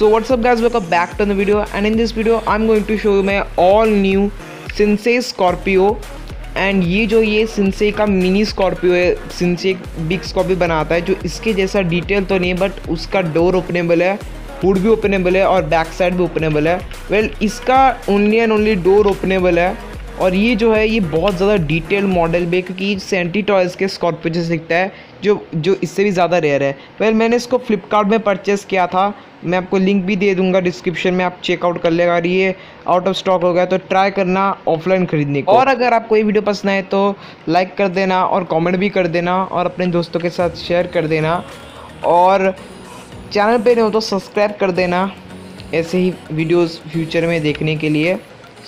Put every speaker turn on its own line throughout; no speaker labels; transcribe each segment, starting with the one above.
so what's up up guys? Welcome back to the video. And in this video i'm going to show you my all new सिंसे Scorpio and ये जो ये सिंसे का mini Scorpio है सिंसे big Scorpio बनाता है जो इसके जैसा डिटेल तो नहीं है बट उसका डोर ओपनेबल है हुड भी ओपनेबल है और बैक साइड भी ओपनेबल है. वेल well, इसका only and only door openable है. और ये जो है ये बहुत ज़्यादा डिटेल मॉडल भी क्योंकि सेंटी टॉयज़ के स्कॉर्पियो जैसे दिखता है जो जो इससे भी ज़्यादा रेयर है। वेल well, मैंने इसको फ्लिपकार्ट में परचेज़ किया था। मैं आपको लिंक भी दे दूँगा डिस्क्रिप्शन में आप चेकआउट कर लेगा। ये आउट ऑफ़ स्टॉक हो गया तो ट्राई करना ऑफलाइन खरीदने को। और अगर आपको ये वीडियो पसंद आए तो लाइक कर देना और कमेंट भी कर देना और अपने दोस्तों के साथ शेयर कर देना। और चैनल पे नहीं हो तो सब्सक्राइब कर देना ऐसे ही वीडियोस फ्यूचर में देखने के लिए।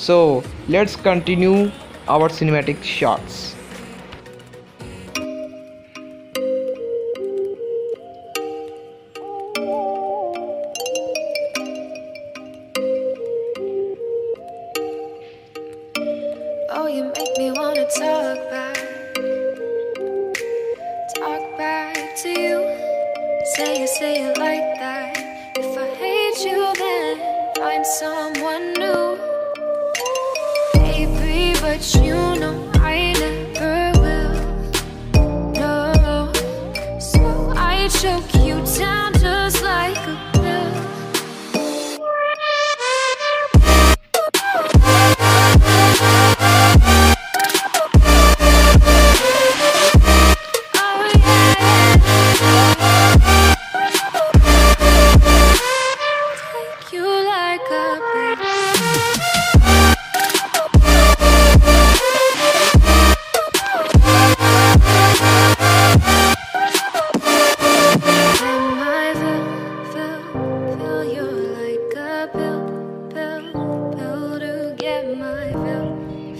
So let's continue our cinematic shots.
Oh, you make me wanna talk back, talk back to you. Say say it like that. If I hate you, then find someone new but you know I never will. No, so I choke